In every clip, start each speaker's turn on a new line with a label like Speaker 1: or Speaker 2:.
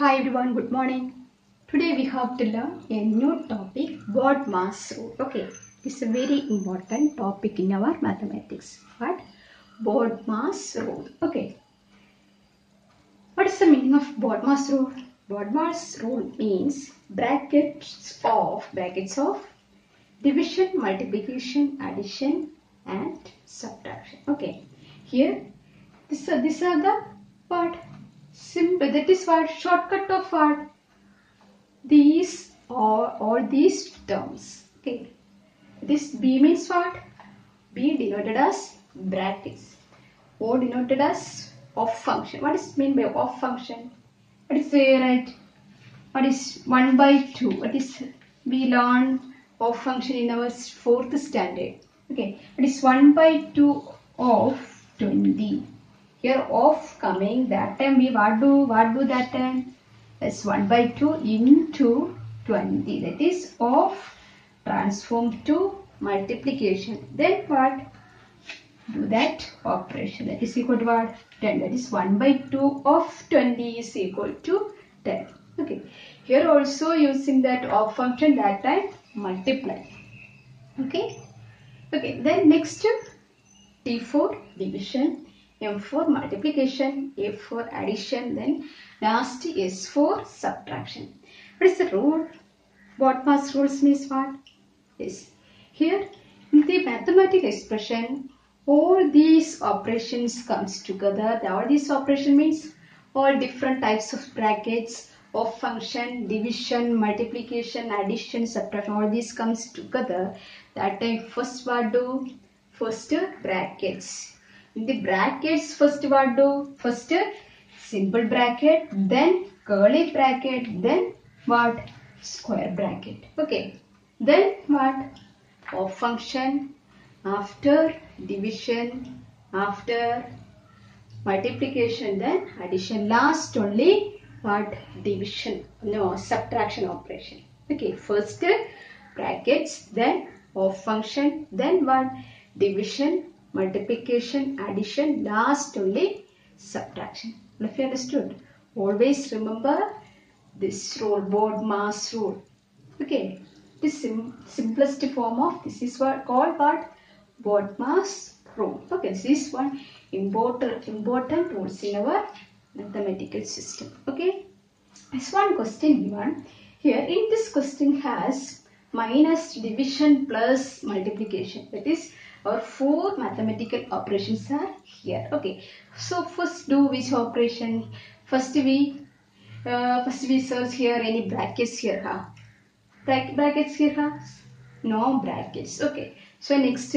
Speaker 1: Hi everyone, good morning. Today we have to learn a new topic, BODMAS rule. Okay, it's a very important topic in our mathematics. What? BODMAS rule. Okay. What is the meaning of BODMAS rule? BODMAS rule means brackets of brackets of division, multiplication, addition, and subtraction. Okay. Here, this these are the what? Simple. That is what shortcut of what? These are all these terms. Okay. This B means what? B denoted as brackets. O denoted as of function. What is mean by of function? What is say right? What is 1 by 2? What is we learn of function in our fourth standard. Okay. What is 1 by 2 of 20? Here of coming that time we what do what do that time? That's 1 by 2 into 20. That is of transform to multiplication. Then what? Do that operation. That is equal to what? 10. That is 1 by 2 of 20 is equal to 10. Okay. Here also using that of function that time multiply. Okay. Okay. Then next to T4 division, M for multiplication, A for addition, then last S for subtraction. What is the rule? BODMAS rules means what? Yes. Here in the mathematical expression, all these operations comes together. All these operation means all different types of brackets of function, division, multiplication, addition, subtraction. All these comes together. That time first what do? First brackets. The brackets first what do? First simple bracket, then curly bracket, then what? Square bracket. Okay. Then what? Of function after division, after multiplication, then addition. Last only what? Division. No, subtraction operation. Okay. First brackets, then of function, then what? Division, multiplication, addition, last only subtraction. If you understood, always remember this rule, BODMAS rule. Okay, this sim simplest form of this is what called what Bode mass rule. Okay, this is one important important rules in our mathematical system. Okay, this one question given here. In this question has minus division plus multiplication. That is our four mathematical operations are here. Okay. So first do which operation? First we uh, first we search here any brackets here huh? Brack brackets here huh? no brackets. Okay. So next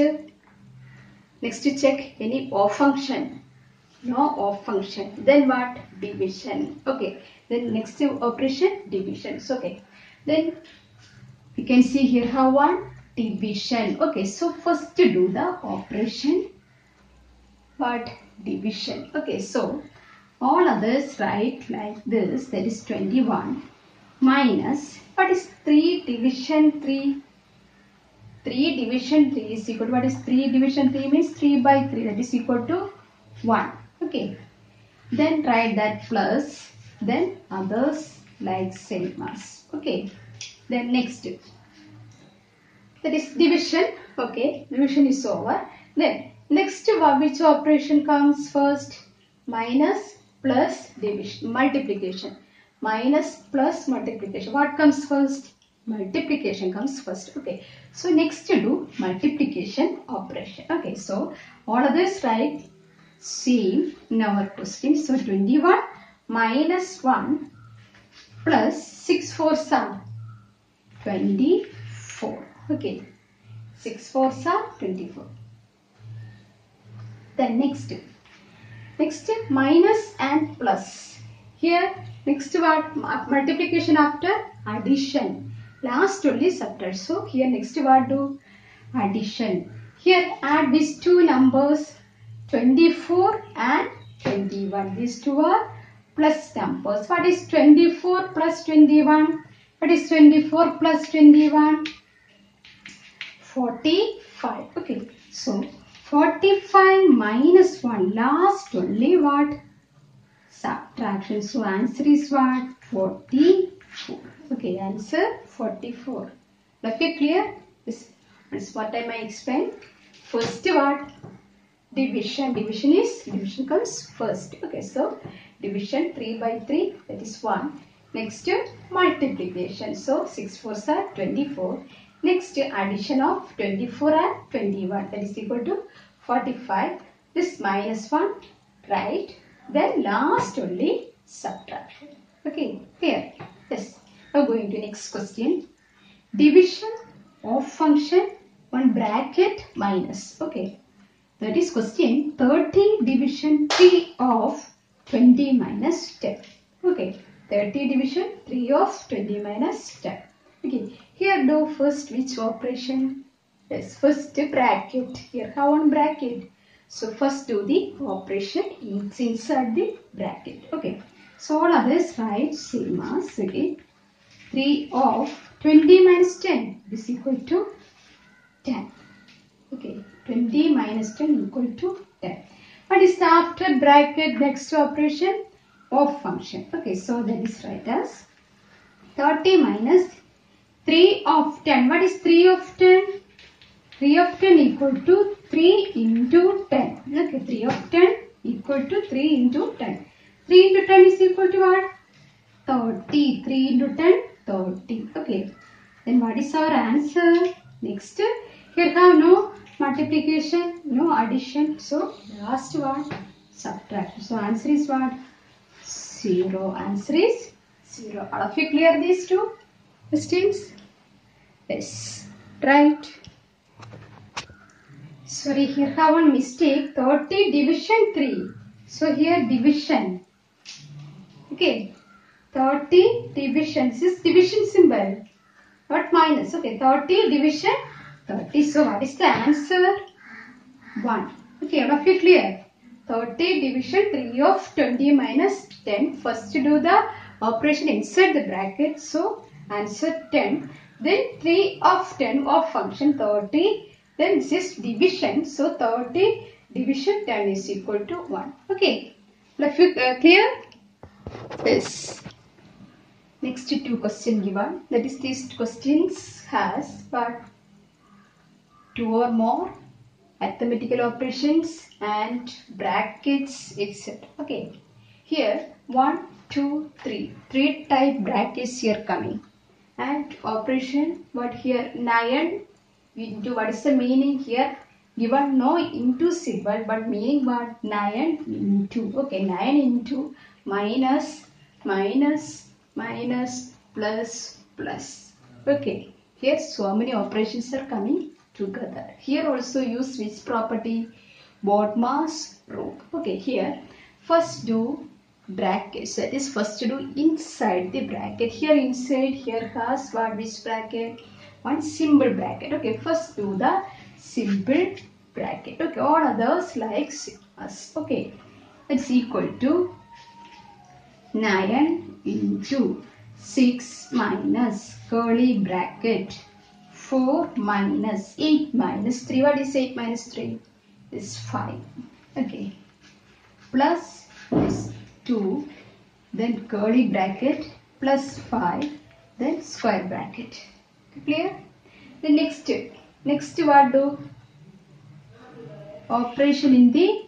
Speaker 1: next to check any of function. No of function. Then what? Division. Okay. Then next to operation divisions. Okay. Then you can see here how one division. Okay, so first to do the operation, what division. Okay, so all others write like this, that is 21 minus, what is 3 division 3? 3 division 3 is equal to, what is 3 division 3 means 3 by 3, that is equal to 1. Okay, then write that plus, then others like same as. Okay, then next that is division. Okay division is over. Then next which operation comes first? Minus plus division multiplication. Minus plus multiplication. What comes first? Multiplication comes first. Okay so next to do multiplication operation. Okay so all of this write same in our question. So 21 minus 1 plus 6 4 7 24 Okay. 6 4s are 24. Then next. Next minus and plus. Here next word multiplication after addition. Last only subtract. So here next word do addition. Here add these two numbers 24 and 21. These two are plus numbers. What is 24 plus 21? What is 24 plus 21? 45. Okay. So, 45 minus 1. Last only what? subtraction. So answer is what? 44. Okay, answer 44. Now, if clear, this is what I might explain. First what? Division. Division is, division comes first. Okay, so division 3 by 3, that is 1. Next, multiplication. So, 6 4 are 24. Next, addition of 24 and 21, that is equal to 45. This minus 1, right? Then last only subtraction. Okay, here. Yes. Now going to next question. Division of function one bracket minus. Okay. That is question 30 division 3 of 20 minus 10. Okay. 30 division 3 of 20 minus 10. Okay. Here do first which operation? Yes. First bracket. Here how one bracket? So first do the operation it's inside the bracket. Okay. So all others write same as again. 3 of 20 minus 10 is equal to 10. Okay. 20 minus 10 equal to 10. What is the after bracket next operation? Of function. Okay. So that is right as 30 minus 3 of 10. What is 3 of 10? 3 of 10 equal to 3 into 10. Okay, 3 of 10 equal to 3 into 10. 3 into 10 is equal to what? 30. 3 into 10, 30. Okay. Then what is our answer? Next, here have no multiplication, no addition. So, last one, subtraction. So, answer is what? 0. Answer is 0. All of you clear these two questions? Yes. Right. Sorry, here have one mistake. 30 division 3. So here division. Okay. 30 division. This is division symbol. Not minus. Okay. 30 division 30. So what is the answer? 1. Okay. All of you clear? 30 division 3 of 20 minus 10. First do the operation inside the bracket. So answer 10. Then 3 of 10 of function 30 then this is division. So 30 division 10 is equal to 1. Okay. Uh, clear? Yes. Next two question given. That is these questions has but two or more mathematical operations and brackets etc. Okay. Here one, two, three. Three type brackets here coming. And operation but here 9 into what is the meaning here? Given no into symbol but meaning what? 9 into. Okay 9 into minus minus minus plus plus. Okay here so many operations are coming together. Here also use which property? BODMAS rule okay here first do brackets that is first to do inside the bracket here inside here has what which bracket one simple bracket. Okay, first do the simple bracket. Okay, all others like us. Okay, it's equal to 9 into 6 minus curly bracket 4 minus 8 minus 3. What is 8 minus 3? Is 5. Okay. Plus this 2. Then curly bracket plus 5. Then square bracket. Clear? The next, next what do? Operation in the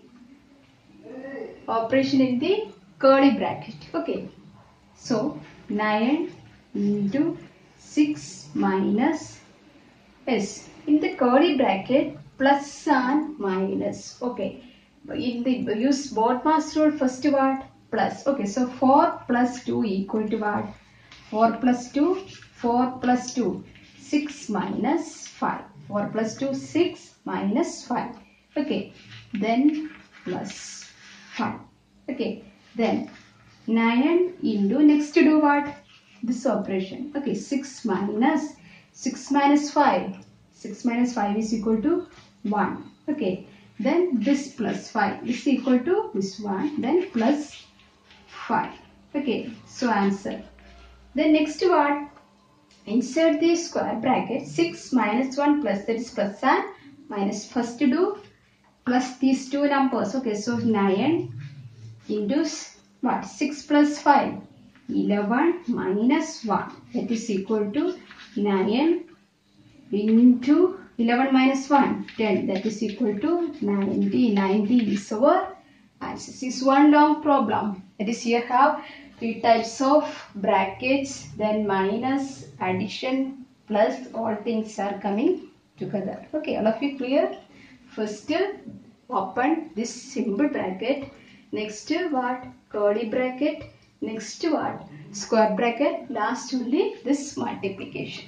Speaker 1: operation in the curly bracket. Okay. So 9 into 6 minus s in the curly bracket plus and minus. Okay. In the use BODMAS rule first what? Plus. Okay. So 4 plus 2 equal to what? 4 plus 2, 4 plus 2. 6 minus 5. 4 plus 2, 6 minus 5. Okay. Then plus 5. Okay. Then 9 into next to do what? This operation. Okay. 6 minus 6 minus 5. 6 minus 5 is equal to 1. Okay. Then this plus 5 is equal to this 1. Then plus 5. Okay. So answer. Then next what? Insert the square bracket 6 minus 1 plus that is plus and minus. First do plus these two numbers. Okay, so 9 into what 6 plus 5 11 minus 1 that is equal to 9 into 11 minus 1 10 that is equal to 90 90 is answer this is one long problem. That is here have three types of brackets then minus addition plus all things are coming together. Okay all of you clear? First open this simple bracket. Next to what? Curly bracket. Next to what? Square bracket. Last only this multiplication.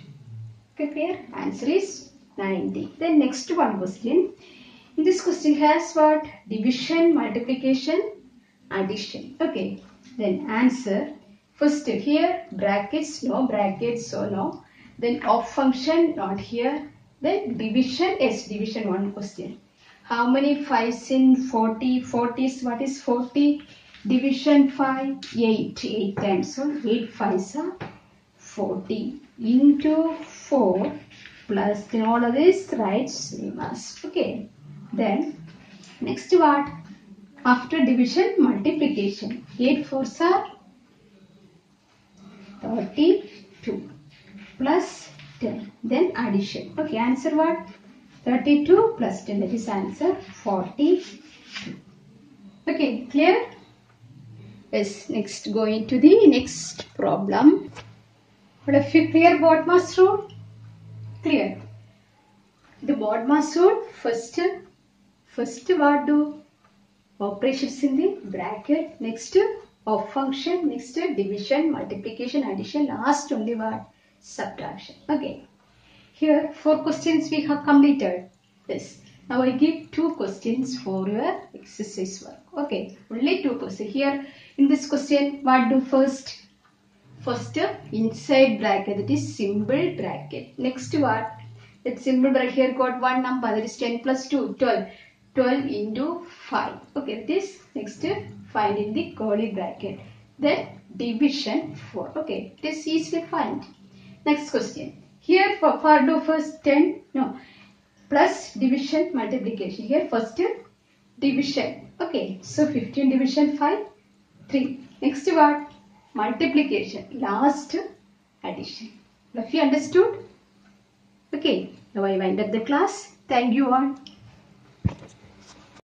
Speaker 1: Okay clear? Answer is 90 then next one question this question has what? Division multiplication addition. Okay then answer. First here brackets no brackets so no. Then of function not here. Then division yes division one question. How many 5s in 40 40 is what is 40 division 5 8 8 times so 8 5s are 40 into 4 plus then all of this right same as okay then next what after division multiplication. 8 4s are 32 plus 10 then addition. Okay answer what 32 plus 10 that is answer 42 okay clear? Yes next going to the next problem. What if you clear BODMAS rule? Clear. The BODMAS rule first first what do operations in the bracket next of function next division multiplication addition last only what subtraction. Again. here four questions we have completed this. Now i give two questions for your exercise work. Okay. Only two questions. Here in this question what do first? First inside bracket that is symbol bracket. Next what that symbol bracket here got one number that is 10 plus 2 12 12 into 5 okay this next find in the curly bracket. Then division 4 okay this easily find. Next question. Here for, for do first 10 no. Plus division multiplication. Here first division. Okay so 15 division 5 3 next what multiplication. Last addition. Have you understood? Okay now i wind up the class. Thank you all